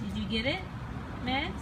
Did you get it, Matt?